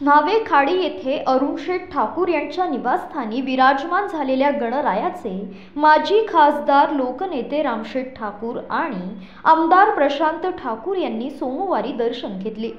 न्हावे खाडी येथे अरुणशेठ ठाकूर यांच्या निवासस्थानी विराजमान झालेल्या गणरायाचे माजी खासदार लोकनेते रामशेठ ठाकूर आणि आमदार प्रशांत ठाकूर यांनी सोमवारी दर्शन घेतले.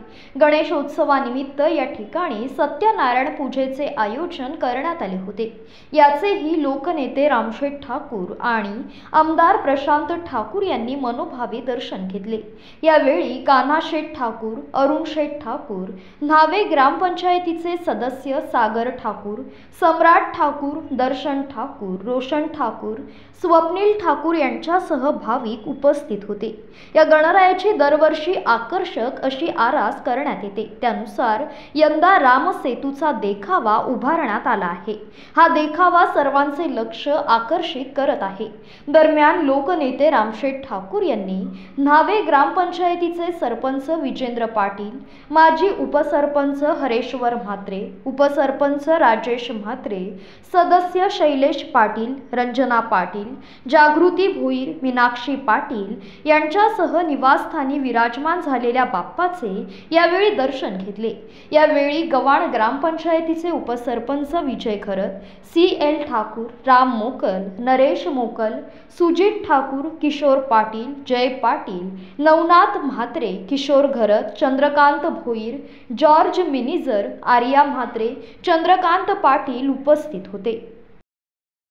गणेशोत्सवानिमित्त या ठिकाणी सत्यनारायण पूजेचे आयोजन करण्यात आले होते. याचेही लोकनेते रामशेठ ठाकूर आणि आमदार प्रशांत ठाकूर यांनी मनोभावे दर्शन घेतले. यावेळी कान्हाशेठ ठाकूर अरुण शेठ ठाकूर न्हावे ग्राम ग्रामपंचायतीचे सदस्य सागर ठाकूर सम्राट ठाकूर दर्शन ठाकूर रोशन ठाकूर स्वप्नील ठाकूर यांच्यासह भाविक उपस्थित होते. या गणरायाची दरवर्षी आकर्षक अशी आरास करण्यात येते. त्यानुसार यंदा रामसेतूचा देखावा उभारण्यात आला आहे. हा देखावा सर्वांचे लक्ष आकर्षित करत आहे. दरम्यान लोकनेते रामशेठ ठाकूर यांनी न्हावे ग्रामपंचायतीचे सरपंच विजेंद्र पाटील माजी उपसरपंच हरे हरेश्वर म्हात्रे उपसरपंच राजेश म्हात्रे सदस्य शैलेश पाटील रंजना पाटील जागृती भोईर मीनाक्षी पाटील यांच्यासह निवासस्थानी विराजमान झालेल्या बाप्पाचे यावेळी दर्शन घेतले. यावेळी गव्हाण ग्रामपंचायतीचे उपसरपंच Vijay Kharat C L Thakur Ram Mokal Naresh Mokal Sujit Thakur Kishor Patil Jay Patil Navnath Mhatre Kishor Gharat Chandrakant Bhoir George मिनिज मिनिजर आर्या म्हात्रे चंद्रकांत पाटील उपस्थित होते.